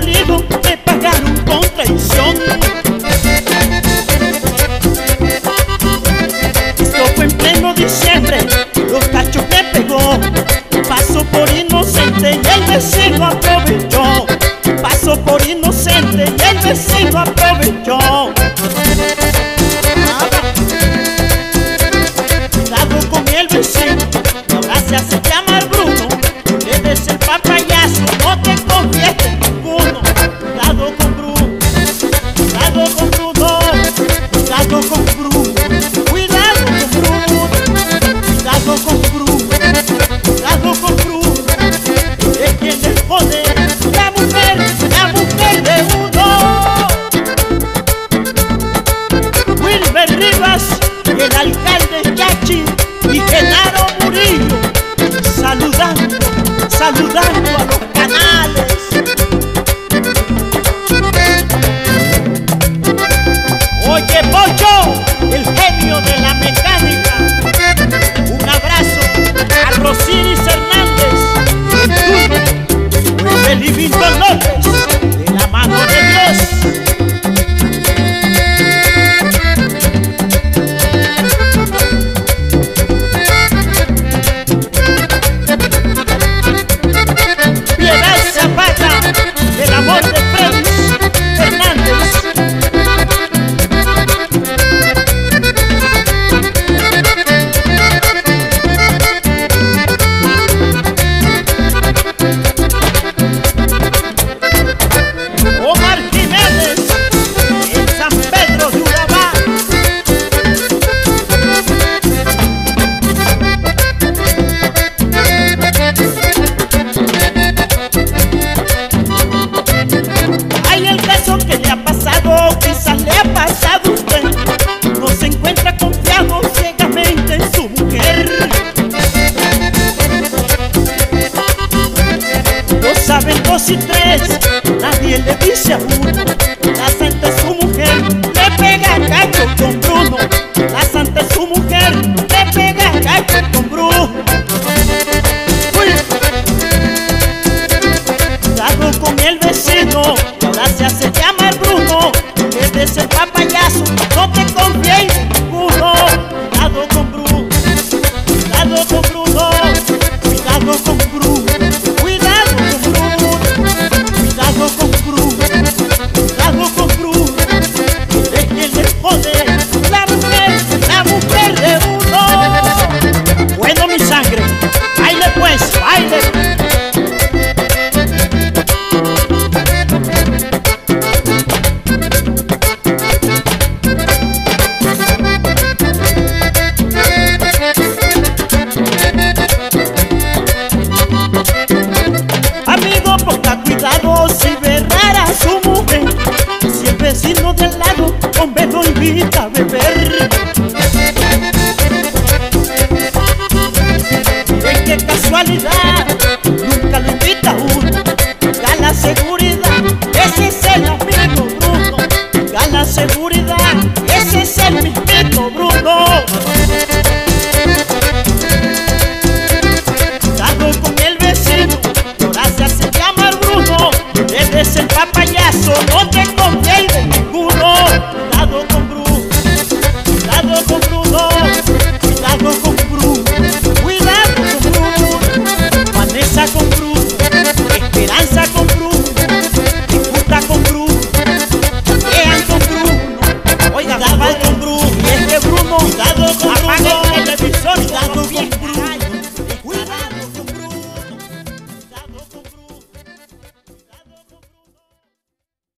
conmigo me pagaron con traición. Esto fue en pleno diciembre, los cachos me pegó. Paso por inocente y el vecino aprovechó. Paso por inocente y el vecino aprovechó. Dado con el vecino, ahora se hace Feliz Internet, de la mano de Dios. dos y tres, nadie le dice a Bruno. La santa es su mujer, le pega a Cacho con Bruno. La santa su mujer, le pega a Cacho con Bruno. Seguridad, ese es el mismito Bruno.